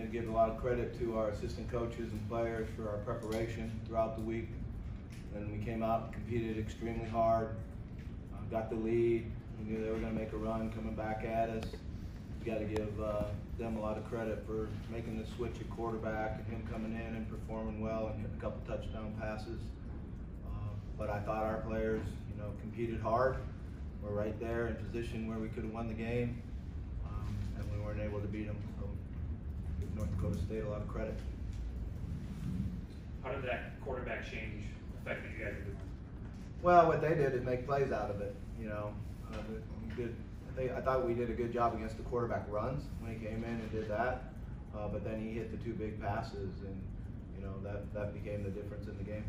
know, give a lot of credit to our assistant coaches and players for our preparation throughout the week. And we came out and competed extremely hard, uh, got the lead. We knew they were going to make a run coming back at us. You got to give uh, them a lot of credit for making the switch at quarterback and him coming in and performing well and hitting a couple touchdown passes. Uh, but I thought our players, you know, competed hard. We're right there in position where we could have won the game, um, and we weren't able to beat them. So give North Dakota State a lot of credit. How did that quarterback change affect what you guys are doing? Well, what they did is make plays out of it. You know, uh. I, I thought we did a good job against the quarterback runs when he came in and did that. Uh, but then he hit the two big passes, and you know that that became the difference in the game.